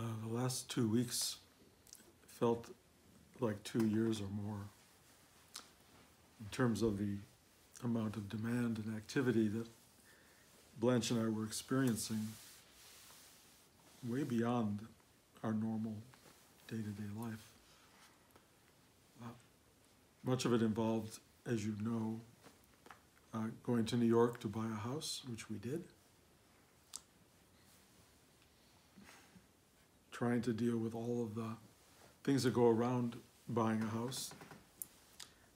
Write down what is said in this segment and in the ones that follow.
Uh, the last two weeks felt like two years or more in terms of the amount of demand and activity that Blanche and I were experiencing way beyond our normal day to day life. Uh, much of it involved, as you know, uh, going to New York to buy a house, which we did. Trying to deal with all of the things that go around buying a house,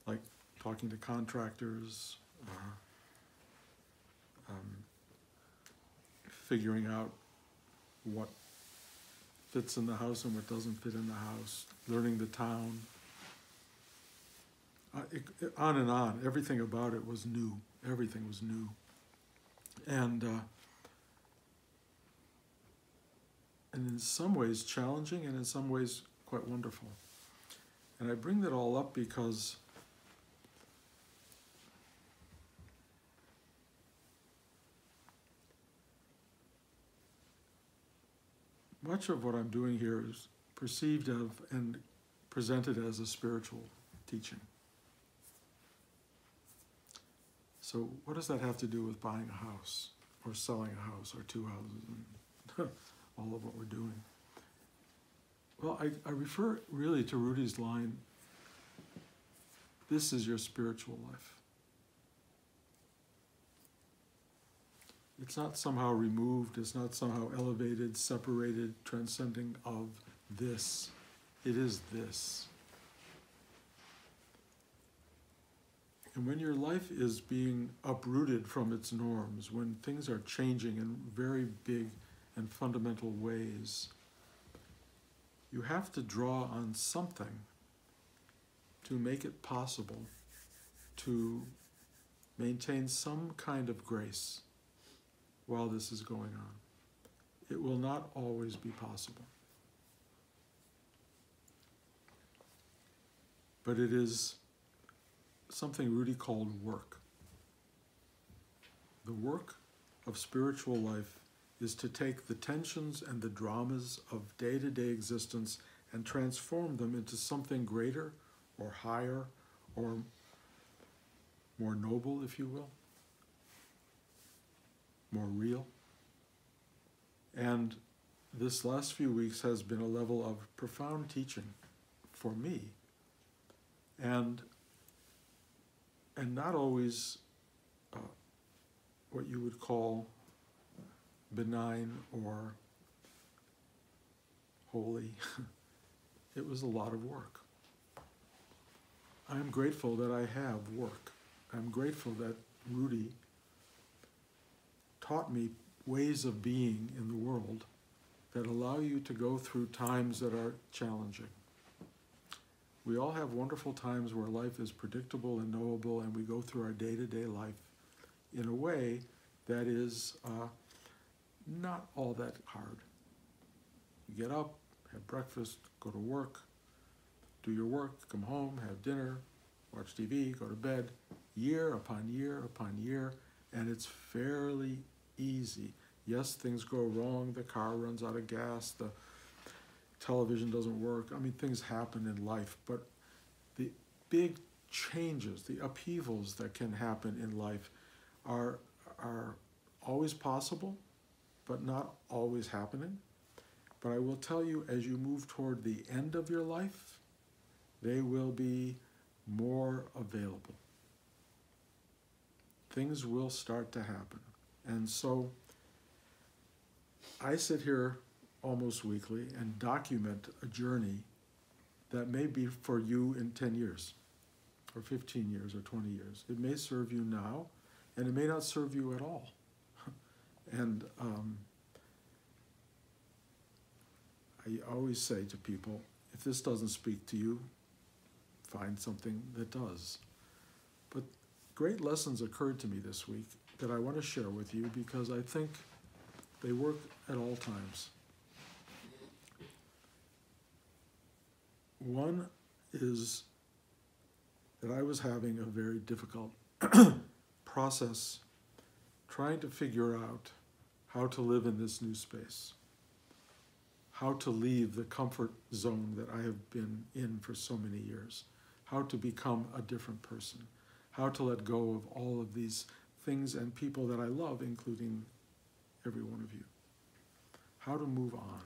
like talking to contractors, uh, um, figuring out what fits in the house and what doesn't fit in the house, learning the town. Uh, it, it, on and on. Everything about it was new. Everything was new. And, uh, and in some ways challenging and in some ways quite wonderful. And I bring that all up because much of what I'm doing here is perceived of and presented as a spiritual teaching. So, what does that have to do with buying a house or selling a house or two houses all of what we're doing? Well, I, I refer really to Rudi's line this is your spiritual life. It's not somehow removed, it's not somehow elevated, separated, transcending of this. It is this. And when your life is being uprooted from its norms, when things are changing in very big and fundamental ways, you have to draw on something to make it possible to maintain some kind of grace while this is going on. It will not always be possible. But it is something Rudi called work. The work of spiritual life is to take the tensions and the dramas of day to day existence and transform them into something greater or higher or more noble, if you will more real. And this last few weeks has been a level of profound teaching for me. And and not always uh, what you would call benign or holy. it was a lot of work. I'm grateful that I have work. I'm grateful that Rudi taught me ways of being in the world that allow you to go through times that are challenging. We all have wonderful times where life is predictable and knowable, and we go through our day to day life in a way that is uh, not all that hard. You get up, have breakfast, go to work, do your work, come home, have dinner, watch TV, go to bed, year upon year upon year, and it's fairly easy. Yes, things go wrong, the car runs out of gas, the television doesn't work. I mean, things happen in life, but the big changes, the upheavals that can happen in life are, are always possible, but not always happening. But I will tell you, as you move toward the end of your life, they will be more available. Things will start to happen. And so I sit here almost weekly and document a journey that may be for you in 10 years or 15 years or 20 years. It may serve you now and it may not serve you at all. And um, I always say to people if this doesn't speak to you, find something that does. But great lessons occurred to me this week that I want to share with you because I think they work at all times. One is that I was having a very difficult process trying to figure out how to live in this new space, how to leave the comfort zone that I have been in for so many years, how to become a different person, how to let go of all of these things and people that I love, including every one of you, how to move on.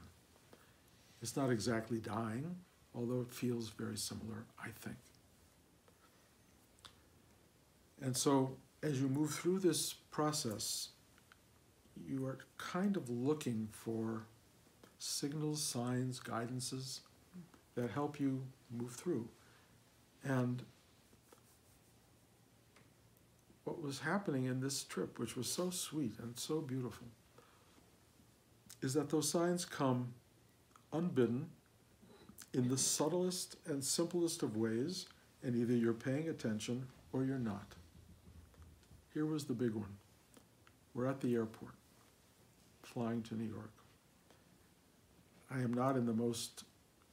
It's not exactly dying, although it feels very similar, I think. And so, as you move through this process, you are kind of looking for signals, signs, guidances that help you move through. And what was happening in this trip, which was so sweet and so beautiful, is that those signs come unbidden in the subtlest and simplest of ways, and either you're paying attention or you're not. Here was the big one. We're at the airport, flying to New York. I am not in the most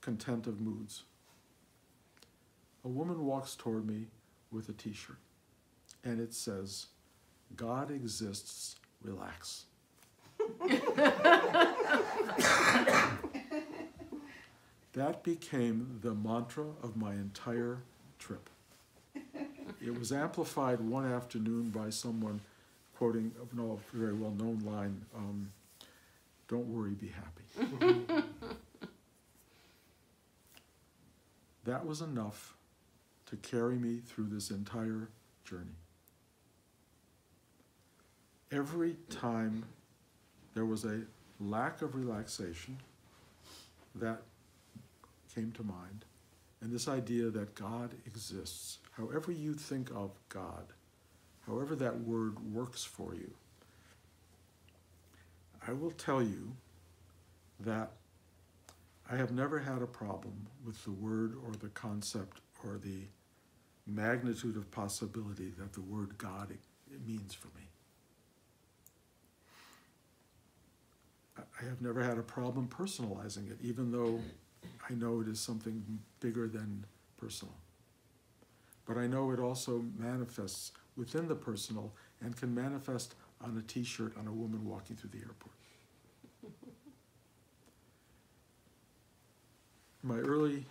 content of moods. A woman walks toward me with a t shirt, and it says, God exists, relax. that became the mantra of my entire trip. It was amplified one afternoon by someone quoting a very well known line um, Don't worry, be happy. that was enough to carry me through this entire journey. Every time there was a lack of relaxation that came to mind, and this idea that God exists, however you think of God, however that word works for you, I will tell you that I have never had a problem with the word or the concept or the magnitude of possibility that the word God means for me. I have never had a problem personalizing it, even though I know it is something bigger than personal. But I know it also manifests within the personal and can manifest on a t shirt on a woman walking through the airport. My early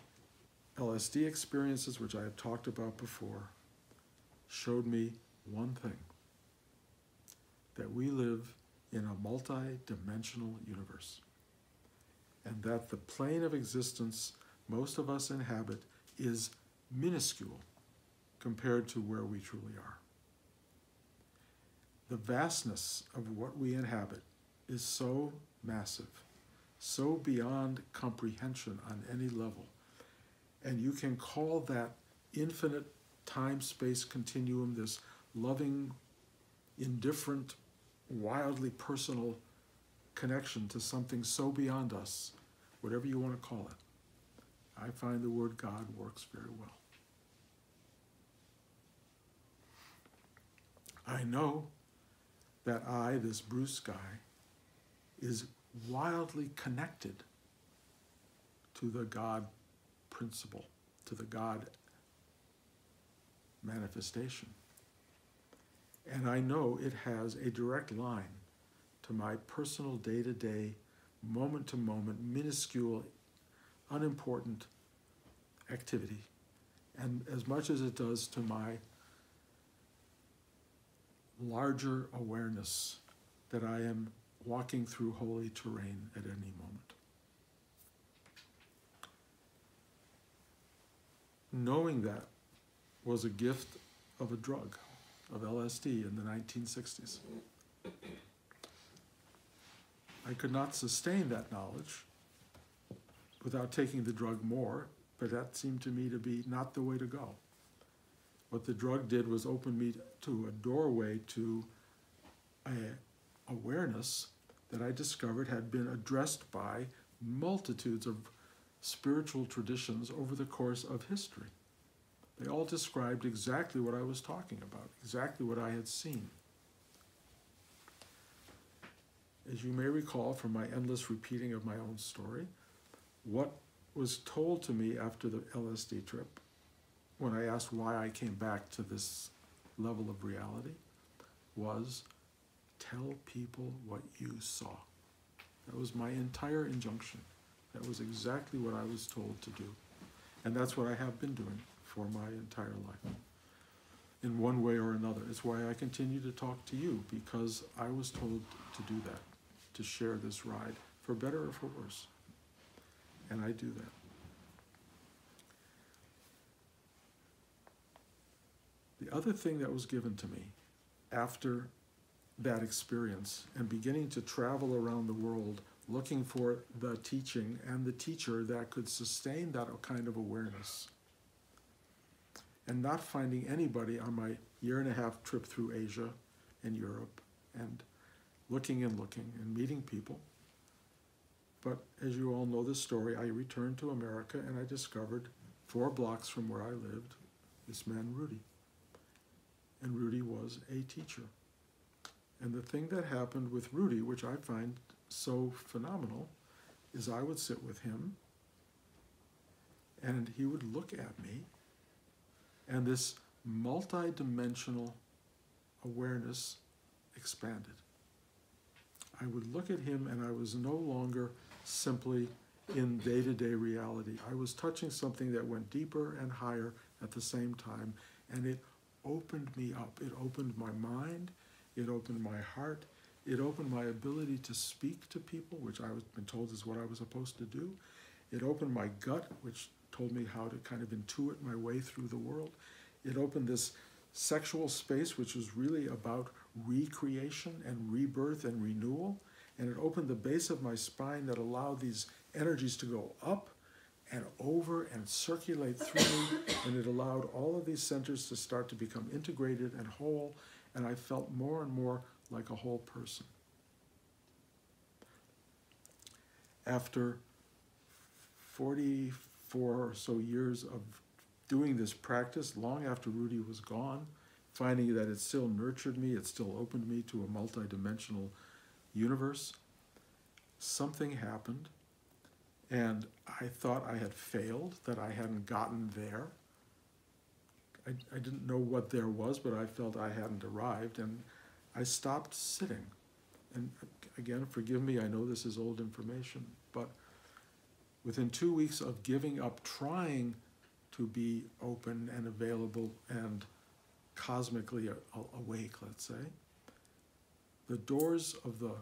LSD experiences, which I have talked about before, showed me one thing that we live in a multi dimensional universe and that the plane of existence most of us inhabit is minuscule compared to where we truly are. The vastness of what we inhabit is so massive, so beyond comprehension on any level. And you can call that infinite time space continuum, this loving, indifferent, wildly personal connection to something so beyond us, whatever you want to call it. I find the word God works very well. I know that I, this Bruce guy, is wildly connected to the God principle, to the God manifestation. And I know it has a direct line to my personal day to day, moment to moment, minuscule, unimportant activity, and as much as it does to my larger awareness that I am walking through holy terrain at any moment. Knowing that was a gift of a drug, of LSD in the 1960s. I could not sustain that knowledge without taking the drug more, but that seemed to me to be not the way to go. What the drug did was open me to a doorway to awareness that I discovered had been addressed by multitudes of spiritual traditions over the course of history. They all described exactly what I was talking about, exactly what I had seen. As you may recall from my endless repeating of my own story, what was told to me after the LSD trip, when I asked why I came back to this level of reality, was tell people what you saw. That was my entire injunction. That was exactly what I was told to do. And that's what I have been doing for my entire life, in one way or another. It's why I continue to talk to you, because I was told to do that, to share this ride, for better or for worse. And I do that. The other thing that was given to me after that experience and beginning to travel around the world looking for the teaching and the teacher that could sustain that kind of awareness. And not finding anybody on my year and a half trip through Asia and Europe and looking and looking and meeting people. But as you all know the story, I returned to America and I discovered four blocks from where I lived this man, Rudi. And Rudi was a teacher. And the thing that happened with Rudi, which I find so phenomenal, is I would sit with him and he would look at me, and this multidimensional awareness expanded. I would look at him, and I was no longer simply in day to day reality. I was touching something that went deeper and higher at the same time, and it opened me up. It opened my mind, it opened my heart. It opened my ability to speak to people, which I was been told is what I was supposed to do. It opened my gut, which told me how to kind of intuit my way through the world. It opened this sexual space, which was really about recreation and rebirth and renewal. And it opened the base of my spine that allowed these energies to go up and over and circulate through me. And it allowed all of these centers to start to become integrated and whole and I felt more and more like a whole person. After 44 or so years of doing this practice, long after Rudi was gone, finding that it still nurtured me, it still opened me to a multidimensional universe, something happened, and I thought I had failed, that I hadn't gotten there I, I didn't know what there was, but I felt I hadn't arrived, and I stopped sitting. And again, forgive me, I know this is old information, but within two weeks of giving up trying to be open and available and cosmically awake, let's say, the doors of the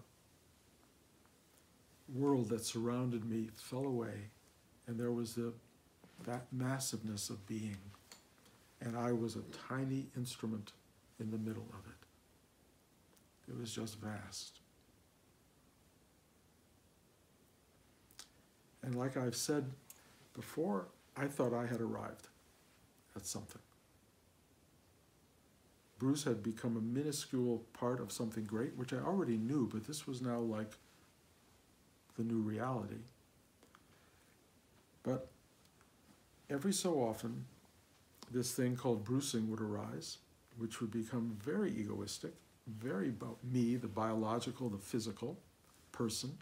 world that surrounded me fell away, and there was the, that massiveness of being and I was a tiny instrument in the middle of it. It was just vast. And like I've said before, I thought I had arrived at something. Bruce had become a minuscule part of something great, which I already knew, but this was now like the new reality. But every so often, this thing called brucing would arise, which would become very egoistic, very about me, the biological, the physical person,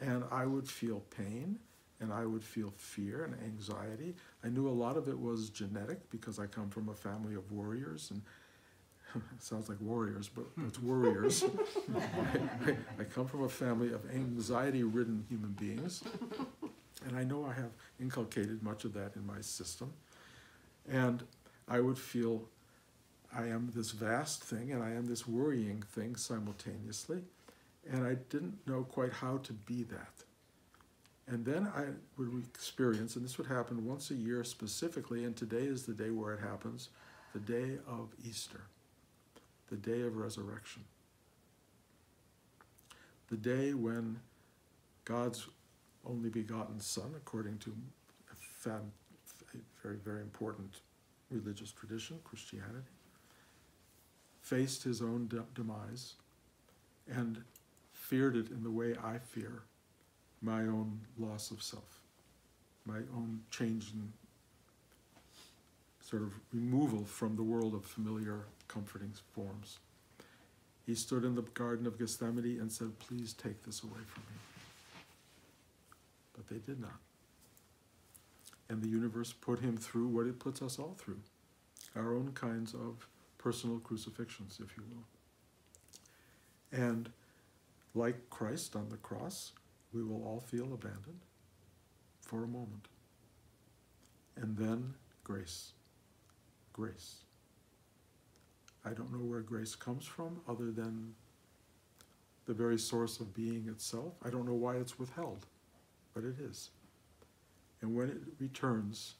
and I would feel pain and I would feel fear and anxiety. I knew a lot of it was genetic because I come from a family of warriors and sounds like warriors, but it's warriors. I, I, I come from a family of anxiety ridden human beings, and I know I have inculcated much of that in my system. And I would feel I am this vast thing and I am this worrying thing simultaneously. And I didn't know quite how to be that. And then I would experience, and this would happen once a year specifically, and today is the day where it happens the day of Easter, the day of resurrection, the day when God's only begotten Son, according to a, very, very important religious tradition, Christianity, faced his own de- demise and feared it in the way I fear my own loss of self, my own change in sort of removal from the world of familiar, comforting forms. He stood in the Garden of Gethsemane and said, Please take this away from me. But they did not and the universe put him through what it puts us all through our own kinds of personal crucifixions, if you will. And like Christ on the cross, we will all feel abandoned. for a moment. And then grace. Grace. I don't know where grace comes from other than the very source of being itself. I don't know why it's withheld, but it is. And when it returns,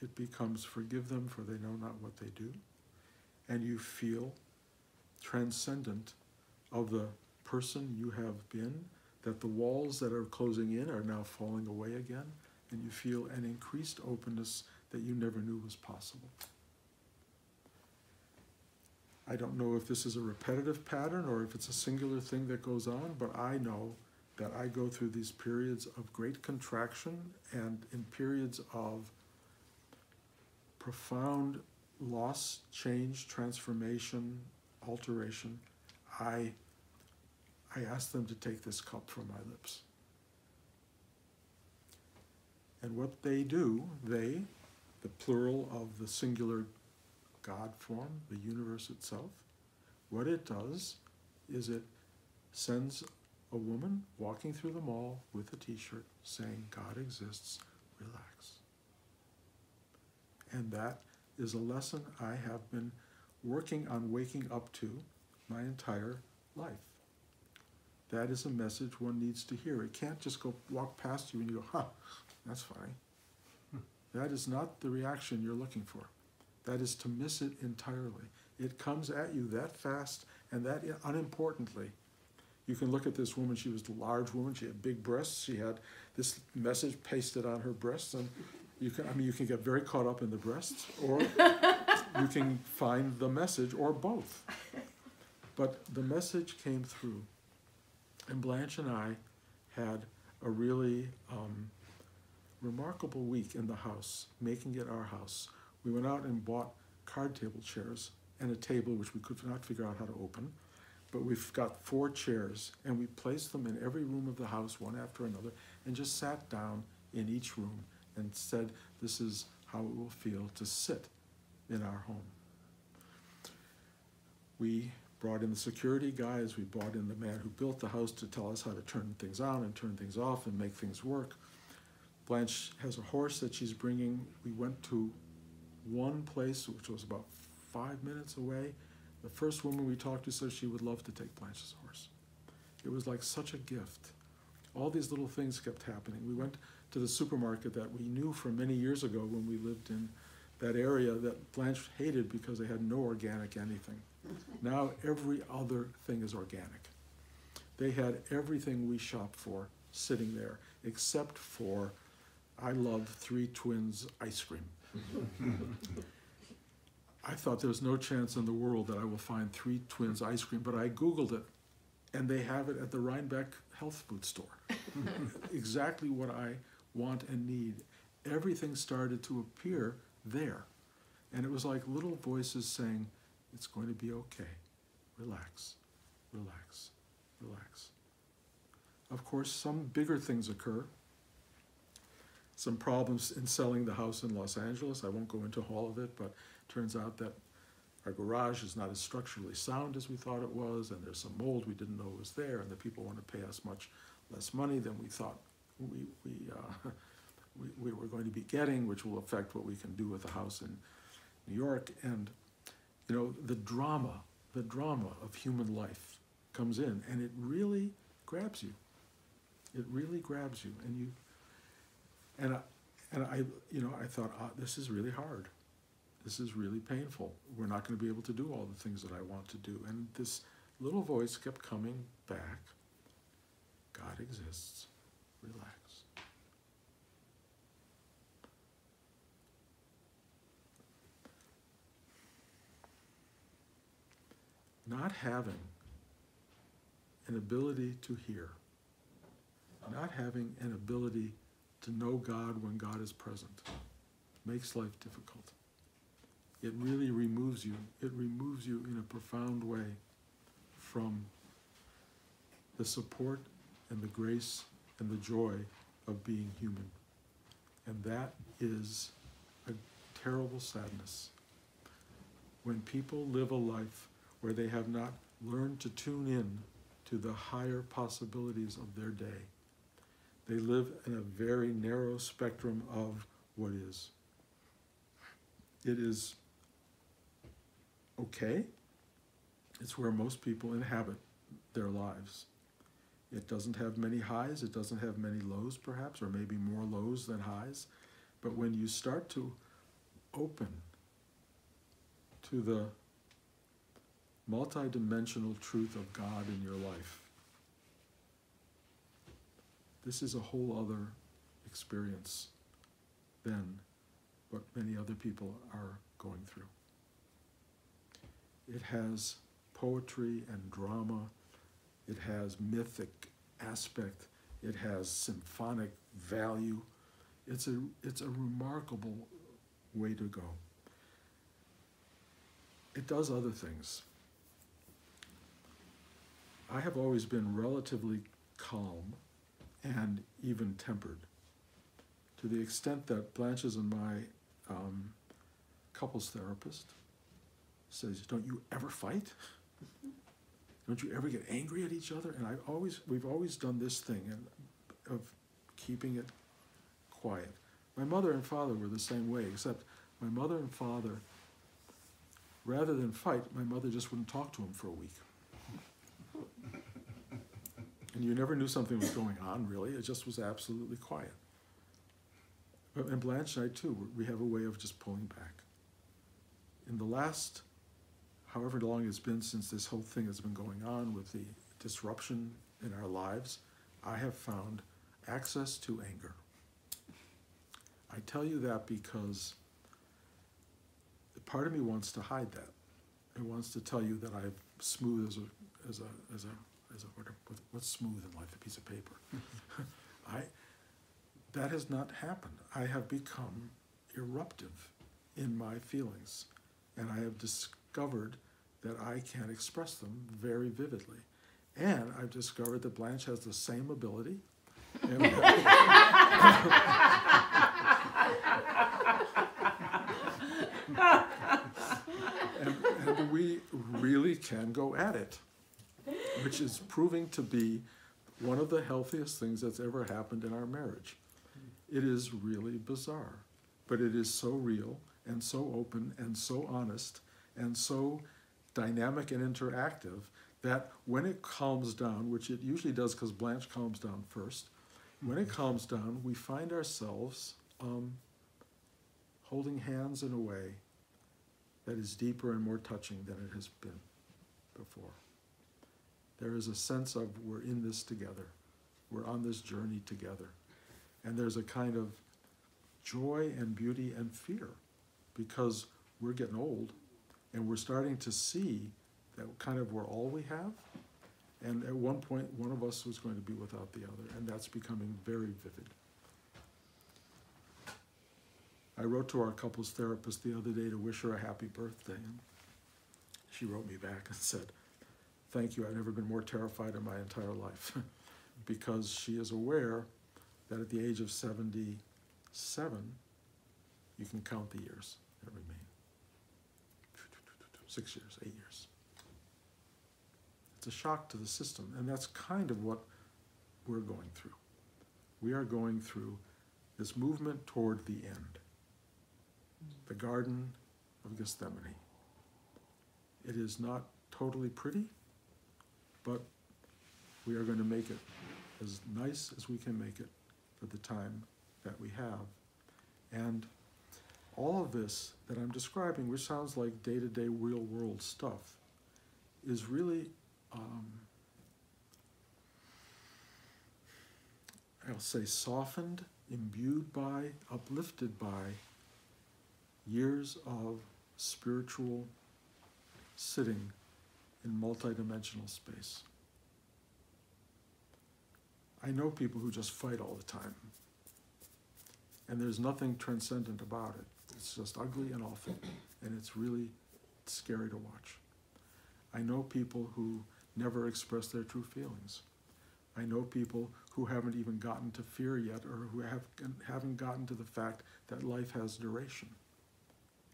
it becomes forgive them for they know not what they do. And you feel transcendent of the person you have been, that the walls that are closing in are now falling away again, and you feel an increased openness that you never knew was possible. I don't know if this is a repetitive pattern or if it's a singular thing that goes on, but I know that I go through these periods of great contraction and in periods of profound loss, change, transformation, alteration. I, I ask them to take this cup from my lips. And what they do, they, the plural of the singular God form, the universe itself, what it does is it sends a woman walking through the mall with a t shirt saying, God exists, relax. And that is a lesson I have been working on waking up to my entire life. That is a message one needs to hear. It can't just go walk past you and you go, huh, that's funny. Hmm. That is not the reaction you're looking for. That is to miss it entirely. It comes at you that fast and that unimportantly. You can look at this woman, she was a large woman, she had big breasts, she had this message pasted on her breasts, and you can, I mean, you can get very caught up in the breasts, or you can find the message, or both. But the message came through. And Blanche and I had a really um, remarkable week in the house, making it our house. We went out and bought card table chairs and a table which we could not figure out how to open. But we've got four chairs and we placed them in every room of the house, one after another, and just sat down in each room and said, This is how it will feel to sit in our home. We brought in the security guys, we brought in the man who built the house to tell us how to turn things on and turn things off and make things work. Blanche has a horse that she's bringing. We went to one place, which was about five minutes away. The first woman we talked to said she would love to take Blanche's horse. It was like such a gift. All these little things kept happening. We went to the supermarket that we knew from many years ago when we lived in that area that Blanche hated because they had no organic anything. Now every other thing is organic. They had everything we shop for sitting there, except for I love Three Twins ice cream. I thought there was no chance in the world that I will find Three Twins ice cream, but I Googled it, and they have it at the Rhinebeck health food store. exactly what I want and need. Everything started to appear there. And it was like little voices saying, It's going to be okay. Relax, relax, relax. Of course, some bigger things occur. Some problems in selling the house in Los Angeles. I won't go into all of it, but it turns out that our garage is not as structurally sound as we thought it was, and there's some mold we didn't know was there, and the people want to pay us much less money than we thought we, we, uh, we, we were going to be getting, which will affect what we can do with the house in New York. And, you know, the drama, the drama of human life comes in, and it really grabs you. It really grabs you, and you, and I, and I, you know, I thought, ah, this is really hard. This is really painful. We're not going to be able to do all the things that I want to do. And this little voice kept coming back. God exists. Relax. not having an ability to hear, not having an ability to know God when God is present, makes life difficult. It really removes you. It removes you in a profound way from the support and the grace and the joy of being human. And that is a terrible sadness. When people live a life where they have not learned to tune in to the higher possibilities of their day. They live in a very narrow spectrum of what is. It is okay. It's where most people inhabit their lives. It doesn't have many highs, it doesn't have many lows, perhaps, or maybe more lows than highs. But when you start to open to the multidimensional truth of God in your life, this is a whole other experience than what many other people are going through. It has poetry and drama, it has mythic aspect, it has symphonic value. It's a, it's a remarkable way to go. It does other things. I have always been relatively calm and even tempered to the extent that Blanche is my um, couples therapist says, "Don't you ever fight? Don't you ever get angry at each other?" And I always, we've always done this thing of keeping it quiet. My mother and father were the same way, except my mother and father, rather than fight, my mother just wouldn't talk to him for a week. And you never knew something was going on, really. It just was absolutely quiet. And Blanche and I, too, we have a way of just pulling back. In the last, however long it's been since this whole thing has been going on with the disruption in our lives, I have found access to anger. I tell you that because part of me wants to hide that. It wants to tell you that I'm smooth as a, as a, as a what's smooth in life? A piece of paper. I, that has not happened. I have become eruptive in my feelings, and I have discovered that I can express them very vividly. And I've discovered that Blanche has the same ability. and, and we really can go at it which is proving to be one of the healthiest things that's ever happened in our marriage. It is really bizarre, but it is so real and so open and so honest and so dynamic and interactive that when it calms down, which it usually does because Blanche calms down first, when it calms down, we find ourselves um, holding hands in a way that is deeper and more touching than it has been before. There is a sense of we're in this together. We're on this journey together. And there's a kind of joy and beauty and fear because we're getting old and we're starting to see that kind of we're all we have. And at one point, one of us was going to be without the other, and that's becoming very vivid. I wrote to our couples therapist the other day to wish her a happy birthday, and she wrote me back and said, thank you, I've never been more terrified in my entire life. because she is aware that at the age of 77, you can count the years that remain. Six years, eight years. It's a shock to the system, and that's kind of what we're going through. We are going through this movement toward the end the Garden of Gethsemane. It is not totally pretty, but we are going to make it as nice as we can make it for the time that we have. And all of this that I'm describing, which sounds like day to day real world stuff, is really, um, I'll say, softened, imbued by, uplifted by years of spiritual sitting in multidimensional space. I know people who just fight all the time. And there's nothing transcendent about it. It's just ugly and awful. And it's really scary to watch. I know people who never express their true feelings. I know people who haven't even gotten to fear yet or who have, haven't gotten to the fact that life has duration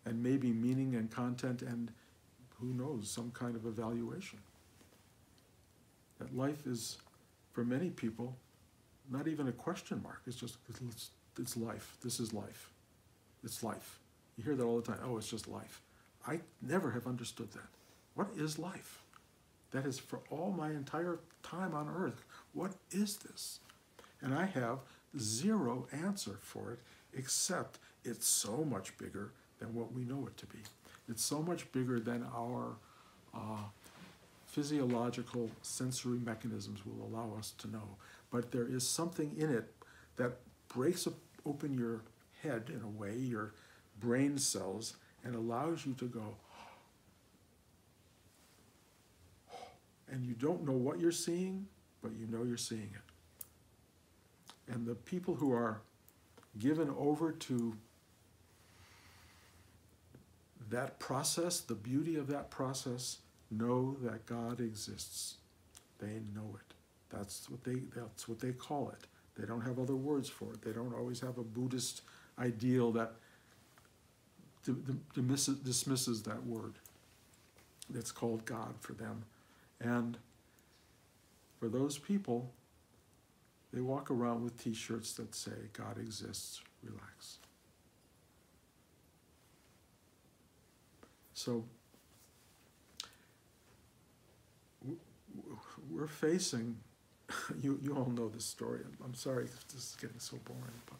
and maybe meaning and content and who knows, some kind of evaluation. That life is, for many people, not even a question mark. It's just, it's, it's life. This is life. It's life. You hear that all the time. Oh, it's just life. I never have understood that. What is life? That is for all my entire time on earth. What is this? And I have zero answer for it except it's so much bigger than what we know it to be. It's so much bigger than our uh, physiological sensory mechanisms will allow us to know. But there is something in it that breaks open your head in a way, your brain cells, and allows you to go, and you don't know what you're seeing, but you know you're seeing it. And the people who are given over to that process, the beauty of that process, know that God exists. They know it. That's what they that's what they call it. They don't have other words for it. They don't always have a Buddhist ideal that dismisses that word. That's called God for them. And for those people, they walk around with t shirts that say, God exists, relax. So we're facing, you, you all know this story. I'm sorry if this is getting so boring, but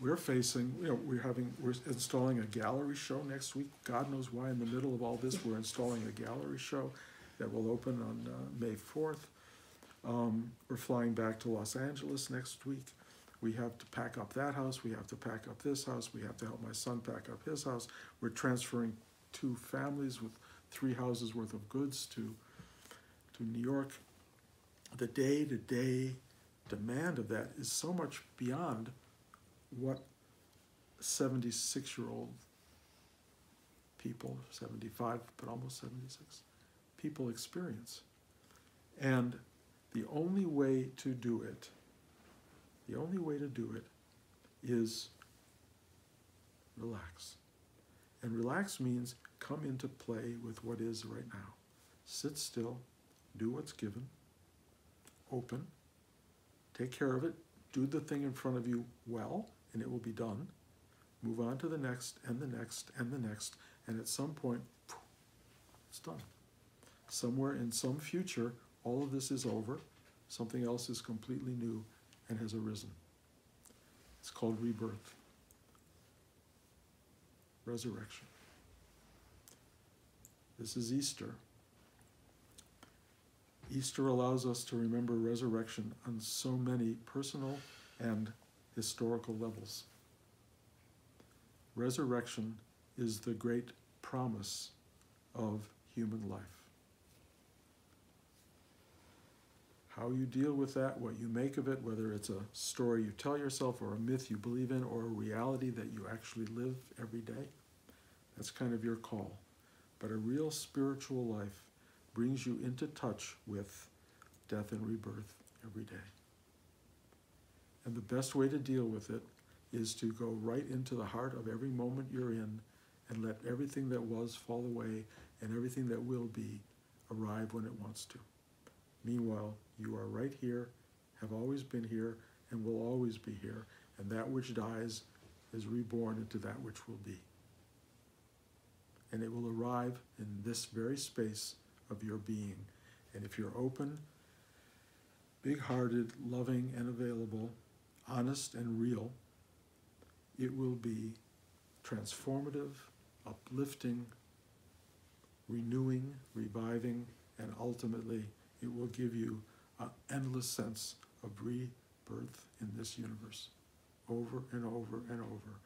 we're facing, you know, we're having, we're installing a gallery show next week. God knows why in the middle of all this, we're installing a gallery show that will open on uh, May 4th. Um, we're flying back to Los Angeles next week. We have to pack up that house. We have to pack up this house. We have to help my son pack up his house. We're transferring two families with three houses worth of goods to, to New York. The day to day demand of that is so much beyond what 76 year old people, 75, but almost 76, people experience. And the only way to do it, the only way to do it is relax. And relax means come into play with what is right now. Sit still, do what's given, open, take care of it, do the thing in front of you well, and it will be done. Move on to the next, and the next, and the next, and at some point, it's done somewhere in some future, all of this is over, something else is completely new and has arisen. It's called rebirth, resurrection. This is Easter. Easter allows us to remember resurrection on so many personal and historical levels. Resurrection is the great promise of human life. How you deal with that, what you make of it, whether it's a story you tell yourself or a myth you believe in or a reality that you actually live every day. That's kind of your call. But a real spiritual life brings you into touch with death and rebirth every day. And the best way to deal with it is to go right into the heart of every moment you're in and let everything that was fall away and everything that will be arrive when it wants to. Meanwhile, you are right here, have always been here, and will always be here, and that which dies is reborn into that which will be. And it will arrive in this very space of your being. And if you're open, big hearted, loving, and available, honest and real, it will be transformative, uplifting, renewing, reviving, and ultimately it will give you an endless sense of rebirth in this universe over and over and over.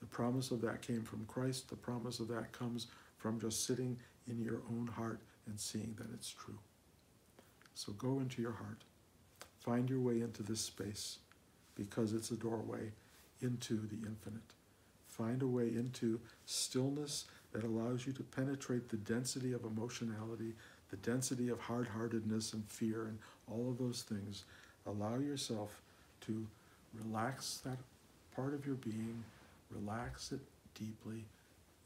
The promise of that came from Christ. The promise of that comes from just sitting in your own heart and seeing that it's true. So go into your heart. Find your way into this space because it's a doorway into the infinite. Find a way into stillness that allows you to penetrate the density of emotionality the density of hard heartedness and fear and all of those things, allow yourself to relax that part of your being, relax it deeply,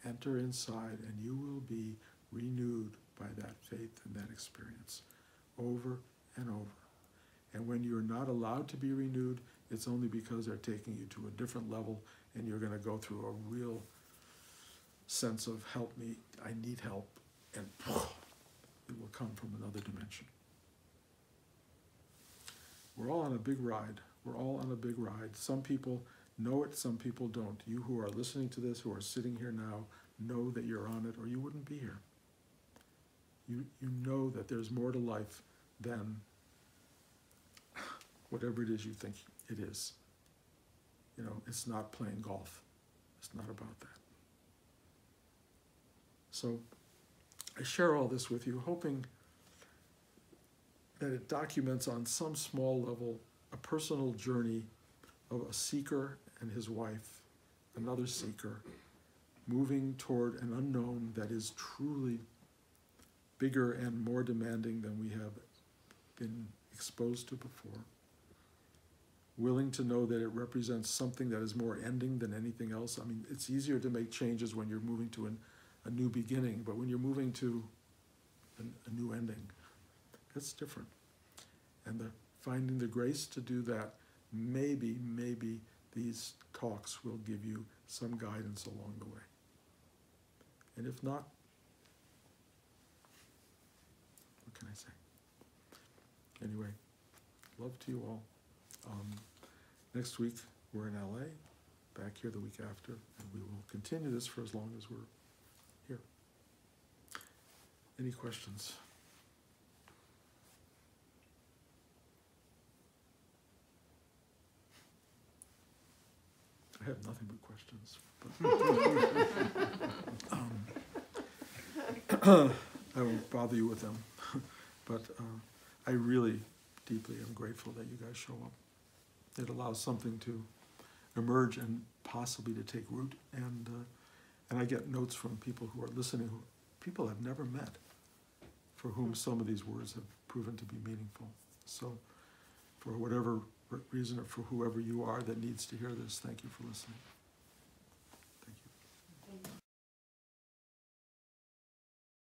enter inside, and you will be renewed by that faith and that experience over and over. And when you're not allowed to be renewed, it's only because they're taking you to a different level and you're gonna go through a real sense of help me, I need help, and it will come from another dimension. We're all on a big ride. We're all on a big ride. Some people know it, some people don't. You who are listening to this, who are sitting here now, know that you're on it or you wouldn't be here. You, you know that there's more to life than whatever it is you think it is. You know, it's not playing golf. It's not about that. So I share all this with you, hoping that it documents on some small level a personal journey of a seeker and his wife, another seeker, moving toward an unknown that is truly bigger and more demanding than we have been exposed to before. Willing to know that it represents something that is more ending than anything else. I mean, it's easier to make changes when you're moving to an, a new beginning, but when you're moving to an, a new ending, it's different. And the, finding the grace to do that, maybe, maybe these talks will give you some guidance along the way. And if not, what can I say? Anyway, love to you all. Um, next week, we're in LA, back here the week after, and we will continue this for as long as we're. Any questions? I have nothing but questions. but- Um, I won't bother you with them, but uh, I really deeply am grateful that you guys show up. It allows something to emerge and possibly to take root. And uh, and I get notes from people who are listening, who people I've never met, for whom some of these words have proven to be meaningful. So, for whatever reason or for whoever you are that needs to hear this, thank you for listening.